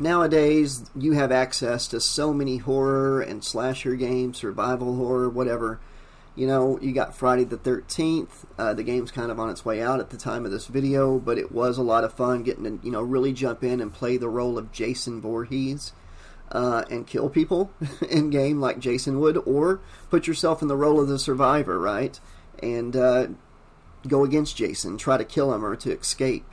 nowadays you have access to so many horror and slasher games, survival horror, whatever. You know, you got Friday the 13th. Uh, the game's kind of on its way out at the time of this video, but it was a lot of fun getting to, you know, really jump in and play the role of Jason Voorhees uh, and kill people in game like Jason would, or put yourself in the role of the survivor, right? And uh, go against Jason, try to kill him or to escape.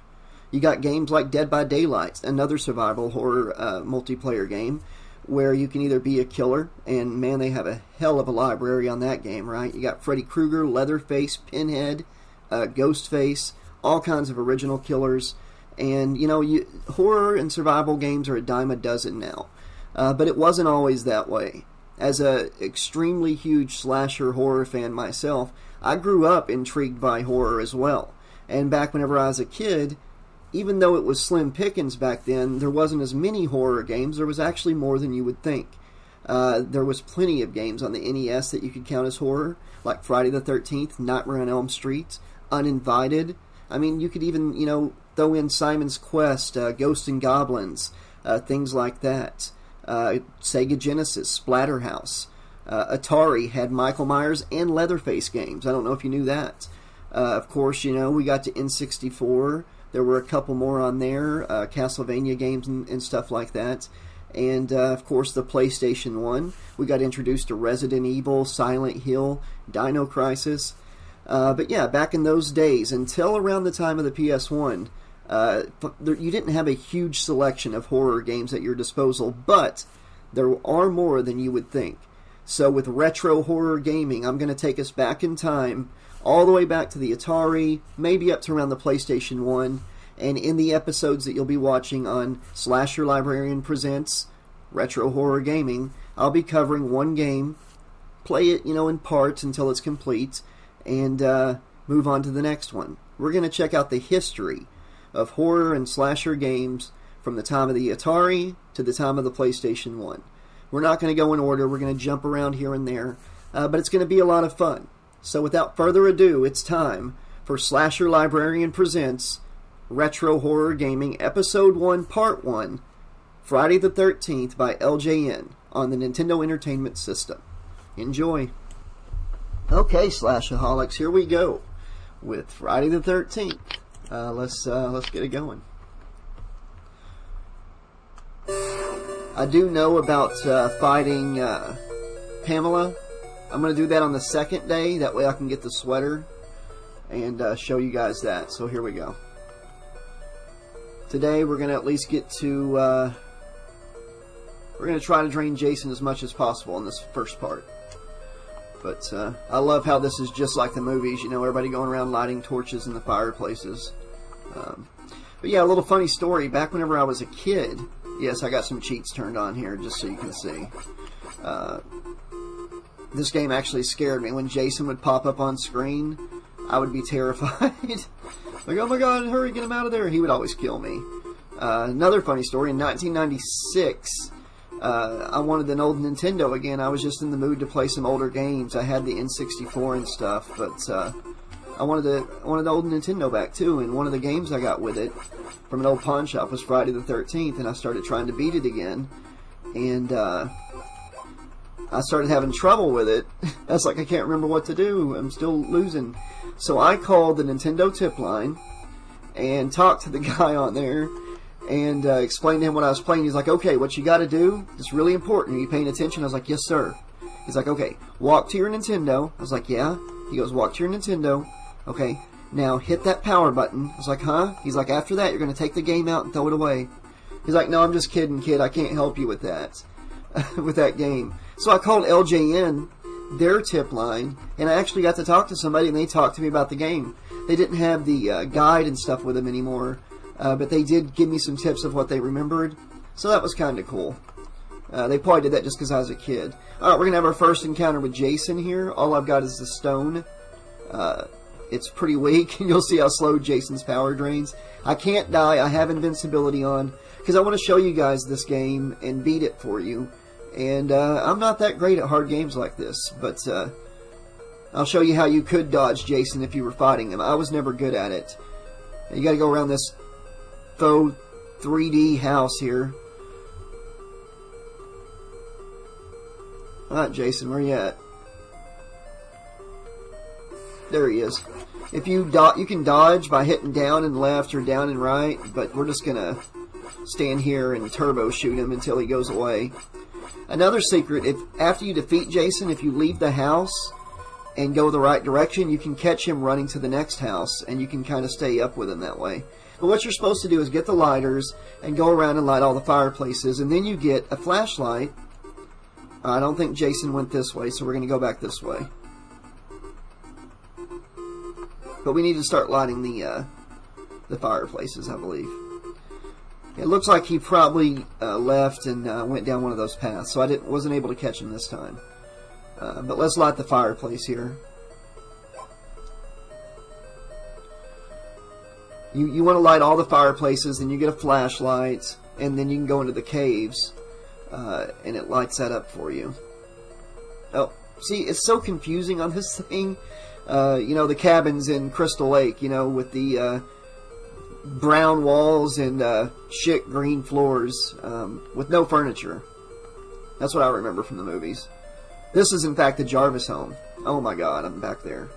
You got games like Dead by Daylight, another survival horror uh, multiplayer game, where you can either be a killer, and man, they have a hell of a library on that game, right? You got Freddy Krueger, Leatherface, Pinhead, uh, Ghostface, all kinds of original killers. And, you know, you, horror and survival games are a dime a dozen now. Uh, but it wasn't always that way. As a extremely huge slasher horror fan myself, I grew up intrigued by horror as well. And back whenever I was a kid, even though it was slim pickings back then, there wasn't as many horror games. There was actually more than you would think. Uh, there was plenty of games on the NES that you could count as horror, like Friday the 13th, Nightmare on Elm Street, Uninvited. I mean, you could even, you know, throw in Simon's Quest, uh, Ghosts and Goblins, uh, things like that. Uh, Sega Genesis, Splatterhouse. Uh, Atari had Michael Myers and Leatherface games. I don't know if you knew that. Uh, of course, you know, we got to N64. There were a couple more on there, uh, Castlevania games and, and, stuff like that. And uh, of course, the PlayStation 1. We got introduced to Resident Evil, Silent Hill, Dino Crisis. Uh, but yeah, back in those days, until around the time of the PS1, uh, you didn't have a huge selection of horror games at your disposal, but there are more than you would think. So, with retro horror gaming, I'm going to take us back in time all the way back to the Atari, maybe up to around the PlayStation 1. And in the episodes that you'll be watching on Slasher Librarian Presents Retro Horror Gaming, I'll be covering one game, play it, you know, in parts until it's complete, and uh, move on to the next one. We're going to check out the history of horror and slasher games from the time of the Atari to the time of the PlayStation 1. We're not going to go in order, we're going to jump around here and there, uh, but it's going to be a lot of fun. So without further ado, it's time for Slasher Librarian Presents Retro Horror Gaming Episode 1 Part 1 Friday the 13th by LJN on the Nintendo Entertainment System. Enjoy. Okay, Slashaholics, here we go with Friday the 13th. Uh, let's uh, let's get it going. I do know about uh, fighting uh, Pamela I'm going to do that on the second day. That way I can get the sweater and uh, show you guys that. So here we go. Today we're going to at least get to... Uh, we're going to try to drain Jason as much as possible in this first part. But uh, I love how this is just like the movies. You know, everybody going around lighting torches in the fireplaces. Um, but yeah, a little funny story. Back whenever I was a kid, yes, I got some cheats turned on here just so you can see. Uh, this game actually scared me. When Jason would pop up on screen, I would be terrified. like, oh my god, hurry, get him out of there. He would always kill me. Uh, another funny story in 1996, uh, I wanted an old Nintendo again. I was just in the mood to play some older games. I had the N64 and stuff, but uh, I wanted the I wanted the old Nintendo back too. And one of the games I got with it from an old pawn shop was Friday the 13th, and I started trying to beat it again. And uh, I started having trouble with it. I was like, I can't remember what to do. I'm still losing. So I called the Nintendo tip line and talked to the guy on there and uh, explained to him what I was playing. He's like, okay, what you got to do, it's really important. Are you paying attention? I was like, yes, sir. He's like, okay, walk to your Nintendo. I was like, yeah. He goes, walk to your Nintendo. Okay, now hit that power button. I was like, huh? He's like, after that, you're going to take the game out and throw it away. He's like, no, I'm just kidding, kid. I can't help you with that. with that game. So I called LJN, their tip line, and I actually got to talk to somebody, and they talked to me about the game. They didn't have the uh, guide and stuff with them anymore, uh, but they did give me some tips of what they remembered, so that was kind of cool. Uh, they probably did that just because I was a kid. All right, we're going to have our first encounter with Jason here. All I've got is the stone it's pretty weak, and you'll see how slow Jason's power drains. I can't die. I have invincibility on because I want to show you guys this game and beat it for you. And uh, I'm not that great at hard games like this, but uh, I'll show you how you could dodge Jason if you were fighting him. I was never good at it. You got to go around this faux 3D house here. Alright, Jason, where you at? There he is. If you do you can dodge by hitting down and left or down and right, but we're just gonna stand here and turbo shoot him until he goes away. Another secret, if after you defeat Jason, if you leave the house and go the right direction, you can catch him running to the next house, and you can kind of stay up with him that way. But what you're supposed to do is get the lighters and go around and light all the fireplaces, and then you get a flashlight. I don't think Jason went this way, so we're going to go back this way. But we need to start lighting the uh, the fireplaces, I believe. It looks like he probably uh, left and uh, went down one of those paths, so I didn't, wasn't able to catch him this time. Uh, but let's light the fireplace here. You, you want to light all the fireplaces, and you get a flashlight, and then you can go into the caves, uh, and it lights that up for you. Oh, see, it's so confusing on this thing. Uh, you know, the cabins in Crystal Lake, you know, with the uh, brown walls and uh, shit green floors um, with no furniture. That's what I remember from the movies. This is, in fact, the Jarvis home. Oh my god, I'm back there.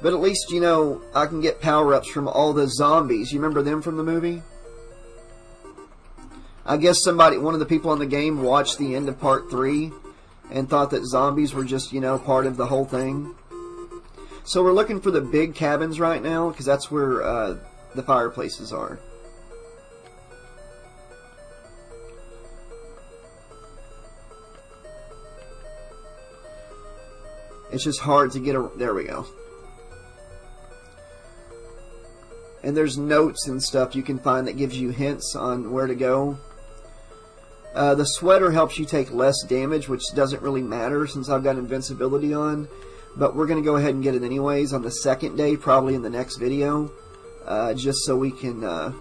But at least, you know, I can get power-ups from all the zombies. You remember them from the movie? I guess somebody, one of the people in the game watched the end of part 3 and thought that zombies were just, you know, part of the whole thing. So we're looking for the big cabins right now, because that's where uh, the fireplaces are. It's just hard to get a... There we go. And there's notes and stuff you can find that gives you hints on where to go. Uh, the sweater helps you take less damage, which doesn't really matter since I've got invincibility on. But we're going to go ahead and get it anyways on the second day, probably in the next video. Uh, just so we can... Uh,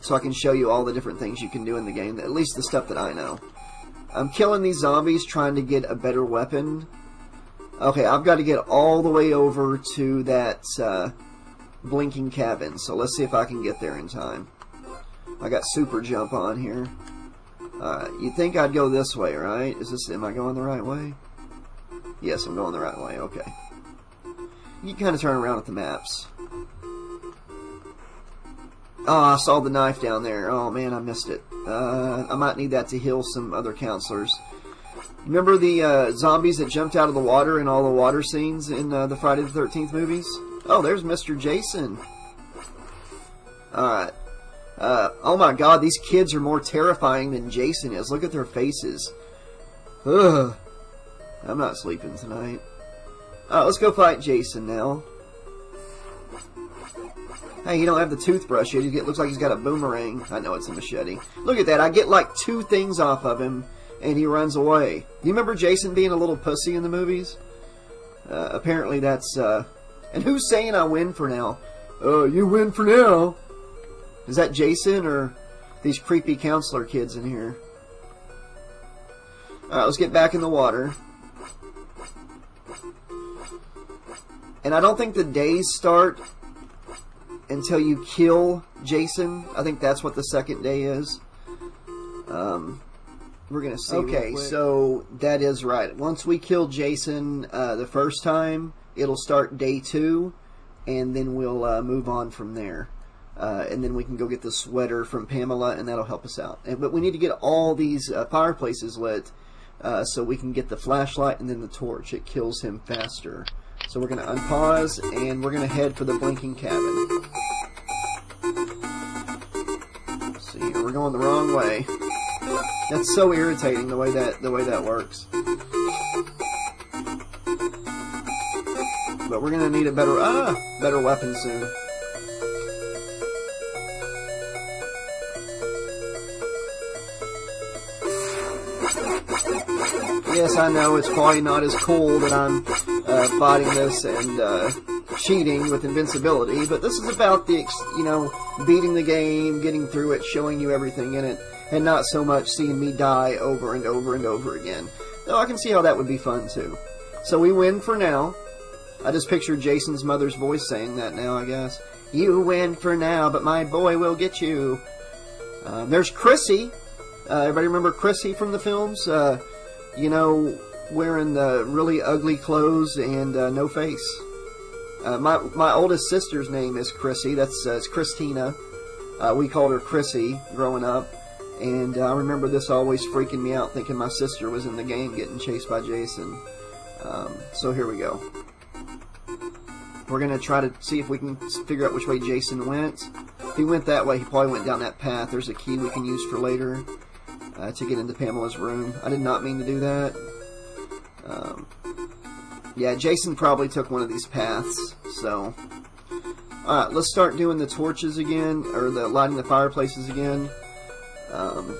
so I can show you all the different things you can do in the game, at least the stuff that I know. I'm killing these zombies trying to get a better weapon. Okay, I've got to get all the way over to that uh, blinking cabin, so let's see if I can get there in time. I got super jump on here. Uh, you'd think I'd go this way, right? Is this, am I going the right way? Yes, I'm going the right way, okay. You kind of turn around at the maps. Oh, I saw the knife down there. Oh man, I missed it. Uh, I might need that to heal some other counselors. Remember the uh, zombies that jumped out of the water in all the water scenes in uh, the Friday the 13th movies? Oh, there's Mr. Jason. Alright. Uh, oh my god, these kids are more terrifying than Jason is. Look at their faces. Ugh. I'm not sleeping tonight. Alright, let's go fight Jason now. Hey, you don't have the toothbrush yet. It looks like he's got a boomerang. I know it's a machete. Look at that. I get like two things off of him, and he runs away. You remember Jason being a little pussy in the movies? Uh, apparently that's, uh... And who's saying I win for now? Uh, you win for now. Is that Jason or these creepy counselor kids in here? Alright, let's get back in the water. And I don't think the days start until you kill Jason. I think that's what the second day is. Um, we're gonna see. Okay, so that is right. Once we kill Jason uh, the first time, it'll start day two, and then we'll uh, move on from there. Uh, and then we can go get the sweater from Pamela, and that'll help us out. And, but we need to get all these uh, fireplaces lit uh, so we can get the flashlight and then the torch. It kills him faster. So we're going to unpause, and we're going to head for the blinking cabin. see, we're going the wrong way. That's so irritating the way that the way that works. But we're gonna need a better ah better weapon soon. Yes, I know it's probably not as cool that I'm uh, fighting this and uh, cheating with invincibility, but this is about the, you know, beating the game, getting through it, showing you everything in it, and not so much seeing me die over and over and over again. Though I can see how that would be fun too. So we win for now. I just pictured Jason's mother's voice saying that now, I guess. You win for now, but my boy will get you. Uh, there's Chrissy. Uh, everybody remember Chrissy from the films? Uh, you know, wearing the really ugly clothes and uh, no face. Uh, my my oldest sister's name is Chrissy. That's uh, it's Christina. Uh, we called her Chrissy growing up, and uh, I remember this always freaking me out, thinking my sister was in the game getting chased by Jason. Um, so here we go. We're gonna try to see if we can figure out which way Jason went. If he went that way, he probably went down that path. There's a key we can use for later uh, to get into Pamela's room. I did not mean to do that. Um, yeah, Jason probably took one of these paths, so... Alright, let's start doing the torches again, or the lighting the fireplaces again. Um,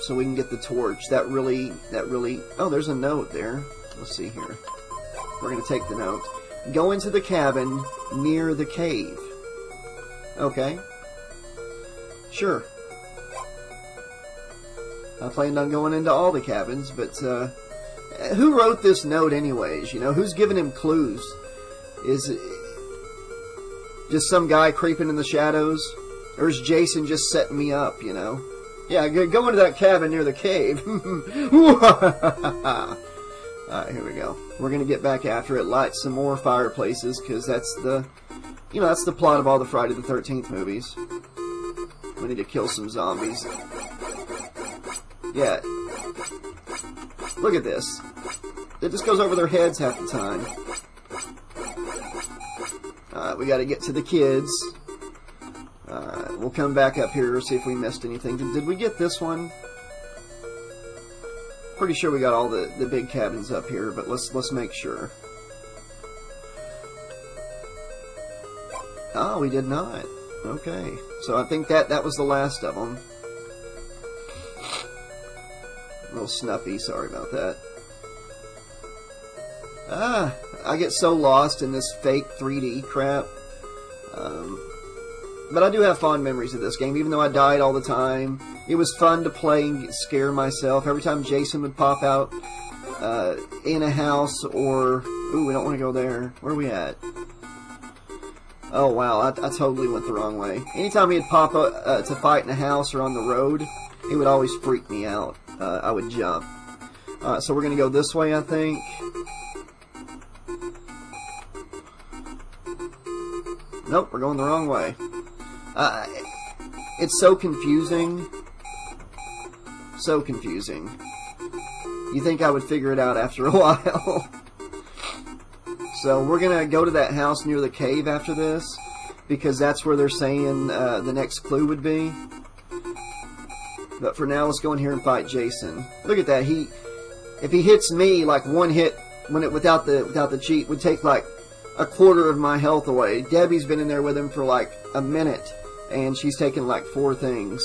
so we can get the torch. That really, that really... Oh, there's a note there. Let's see here. We're going to take the note. Go into the cabin near the cave. Okay. Sure. I planned on going into all the cabins, but, uh, who wrote this note anyways? You know, who's giving him clues? Is it just some guy creeping in the shadows? Or is Jason just setting me up, you know? Yeah, go into that cabin near the cave. Alright, here we go. We're gonna get back after it, light some more fireplaces, because that's the, you know, that's the plot of all the Friday the 13th movies. We need to kill some zombies. Yeah. Look at this. It just goes over their heads half the time. Alright, we gotta get to the kids. Alright, we'll come back up here, see if we missed anything. Did, did we get this one? Pretty sure we got all the, the big cabins up here, but let's let's make sure. Oh, we did not. Okay. So I think that that was the last of them. Little snuffy, sorry about that. Ah, I get so lost in this fake 3D crap. Um, but I do have fond memories of this game, even though I died all the time. It was fun to play and scare myself. Every time Jason would pop out uh, in a house or... Ooh, we don't want to go there. Where are we at? Oh, wow, I, I totally went the wrong way. Anytime he'd pop up uh, to fight in a house or on the road, it would always freak me out. Uh, I would jump. Alright, so we're going to go this way, I think. Nope, we're going the wrong way. Uh, it's so confusing. So confusing. You think I would figure it out after a while. so we're going to go to that house near the cave after this. Because that's where they're saying uh, the next clue would be. But for now, let's go in here and fight Jason. Look at that. He, if he hits me, like one hit when it without the without the cheat would take like a quarter of my health away. Debbie's been in there with him for like a minute and she's taken like four things.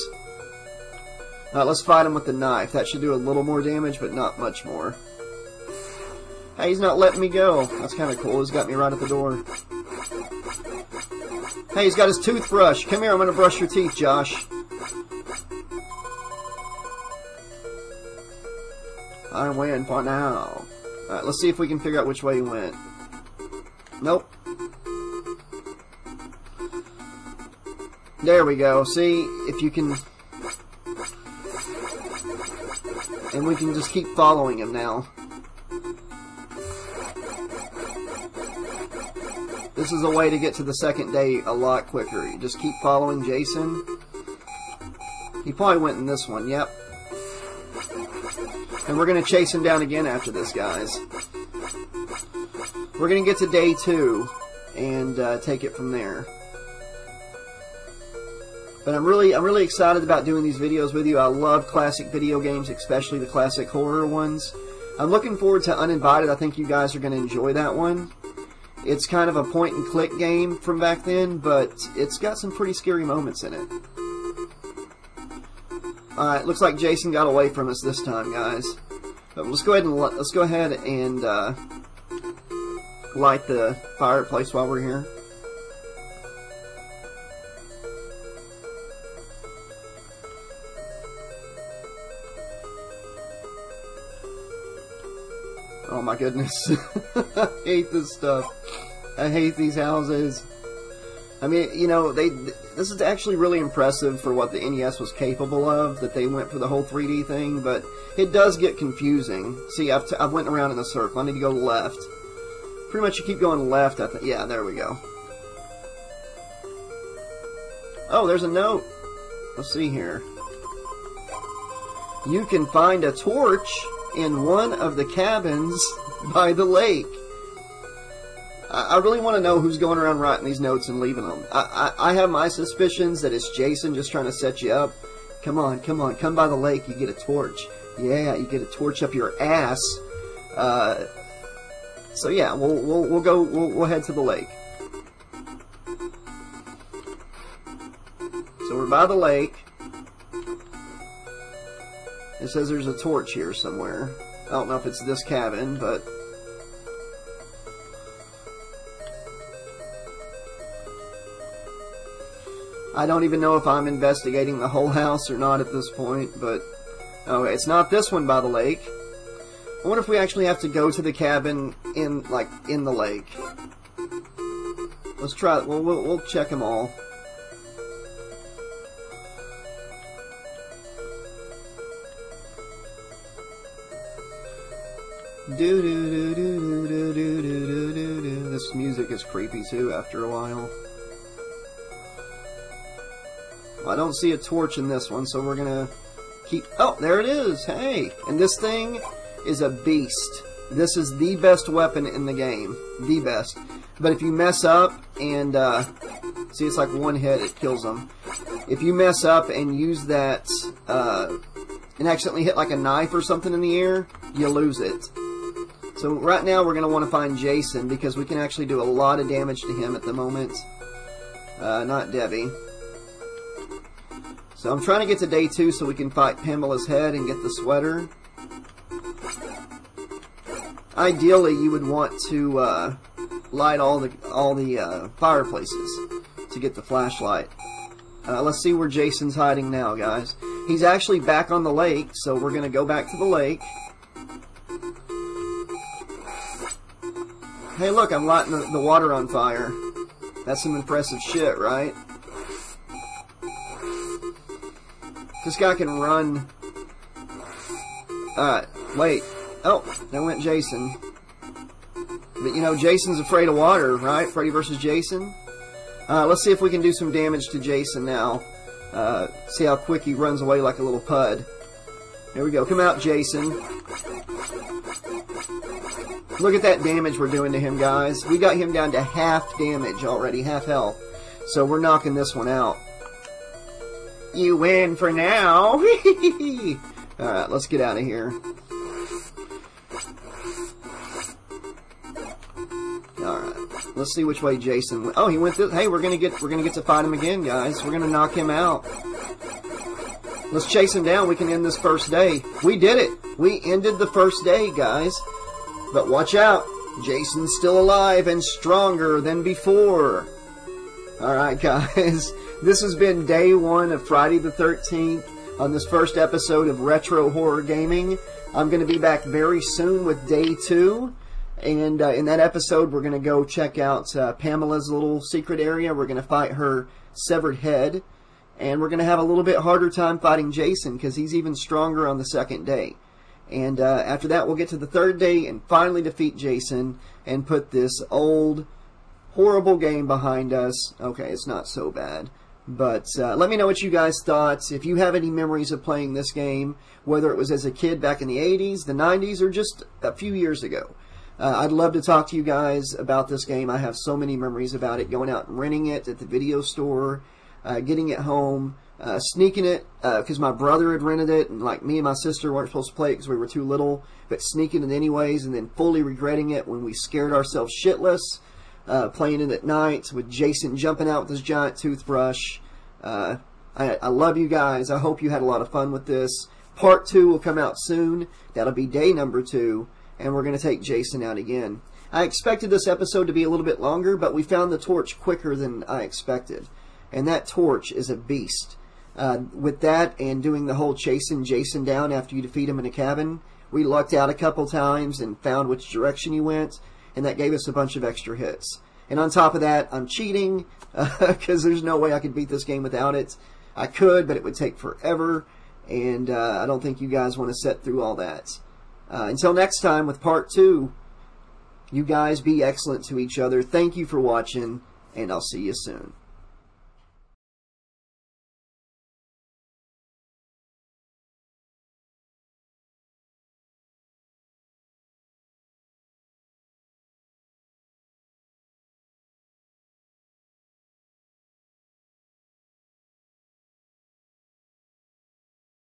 Alright, let's fight him with the knife. That should do a little more damage, but not much more. Hey, he's not letting me go. That's kind of cool. He's got me right at the door. Hey, he's got his toothbrush. Come here, I'm going to brush your teeth, Josh. I win for now. Alright, let's see if we can figure out which way he went. Nope. There we go. See, if you can... And we can just keep following him now. This is a way to get to the second day a lot quicker. You just keep following Jason. He probably went in this one, yep. And we're going to chase him down again after this, guys. We're going to get to day two and uh, take it from there. But I'm really, I'm really excited about doing these videos with you. I love classic video games, especially the classic horror ones. I'm looking forward to Uninvited. I think you guys are going to enjoy that one. It's kind of a point and click game from back then, but it's got some pretty scary moments in it. Alright, looks like Jason got away from us this time, guys. But let's go ahead and let's go ahead and uh, light the fireplace while we're here. Oh my goodness. I hate this stuff. I hate these houses. I mean, you know, they this is actually really impressive for what the NES was capable of. That they went for the whole 3D thing, but it does get confusing. See, I've, t- I've went around in a circle. I need to go left. Pretty much, you keep going left. I think. Yeah, there we go. Oh, there's a note. Let's see here. You can find a torch in one of the cabins by the lake. I really want to know who's going around writing these notes and leaving them. I, I, I, have my suspicions that it's Jason just trying to set you up. Come on, come on, come by the lake. You get a torch. Yeah, you get a torch up your ass. Uh, so yeah, we'll we'll, we'll go. We'll, we'll head to the lake. So we're by the lake. It says there's a torch here somewhere. I don't know if it's this cabin, but I don't even know if I'm investigating the whole house or not at this point, but... Oh, it's not this one by the lake. I wonder if we actually have to go to the cabin in, like, in the lake. Let's try it. We'll, we'll, we'll check them all. Do do do do do do do do do do. This music is creepy too after a while. I don't see a torch in this one, so we're gonna keep... Oh, there it is! Hey! And this thing is a beast. This is the best weapon in the game. The best. But if you mess up and... Uh, see, it's like one hit, it kills them. If you mess up and use that... Uh, and accidentally hit like a knife or something in the air, you lose it. So right now we're going to want to find Jason because we can actually do a lot of damage to him at the moment. Uh, not Debbie. So I'm trying to get to day two so we can fight Pamela's head and get the sweater. Ideally, you would want to uh, light all the all the uh, fireplaces to get the flashlight. Uh, let's see where Jason's hiding now, guys. He's actually back on the lake, so we're going to go back to the lake. Hey, look, I'm lighting the, the water on fire. That's some impressive shit, right? This guy can run. Alright, wait. Oh, there went Jason. But you know, Jason's afraid of water, right? Freddy versus Jason. Uh, let's see if we can do some damage to Jason now. Uh, see how quick he runs away like a little pud. Here we go. Come out, Jason. Look at that damage we're doing to him, guys. We got him down to half damage already, half health. So we're knocking this one out. You win for now. Alright, let's get out of here. Alright. Let's see which way Jason went. Oh, he went this hey, we're gonna get we're gonna get to fight him again, guys. We're gonna knock him out. Let's chase him down. We can end this first day. We did it. We ended the first day, guys. But watch out. Jason's still alive and stronger than before. Alright, guys. This has been day one of Friday the 13th on this first episode of Retro Horror Gaming. I'm going to be back very soon with day two. And uh, in that episode, we're going to go check out uh, Pamela's little secret area. We're going to fight her severed head. And we're going to have a little bit harder time fighting Jason because he's even stronger on the second day. And uh, after that, we'll get to the third day and finally defeat Jason and put this old, horrible game behind us. Okay, it's not so bad. But uh, let me know what you guys thought. If you have any memories of playing this game, whether it was as a kid back in the 80s, the 90s, or just a few years ago. Uh, I'd love to talk to you guys about this game. I have so many memories about it. Going out and renting it at the video store, uh, getting it home, uh, sneaking it because uh, my brother had rented it, and like me and my sister weren't supposed to play it because we were too little, but sneaking it anyways, and then fully regretting it when we scared ourselves shitless uh, playing it at night with Jason jumping out with his giant toothbrush. Uh, I, I love you guys. I hope you had a lot of fun with this. Part two will come out soon. That'll be day number two, and we're going to take Jason out again. I expected this episode to be a little bit longer, but we found the torch quicker than I expected. And that torch is a beast. Uh, with that and doing the whole chasing Jason down after you defeat him in a cabin, we lucked out a couple times and found which direction he went and that gave us a bunch of extra hits. And on top of that, I'm cheating because uh, there's no way I could beat this game without it. I could, but it would take forever, and uh, I don't think you guys want to set through all that. Uh, until next time with part two, you guys be excellent to each other. Thank you for watching, and I'll see you soon.